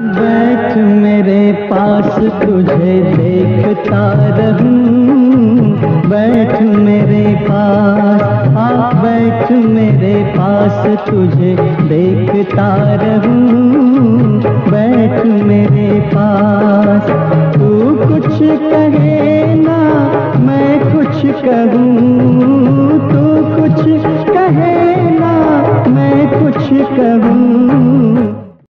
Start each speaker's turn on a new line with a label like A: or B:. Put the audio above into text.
A: बैठ मेरे पास, तुझे देखता रहूँ। बैठ मेरे पास आ बैठ मेरे पास, तुझे देखता रहूँ। बैठ मेरे पास, तू कुछ कहे ना, मैं कुछ कहूँ।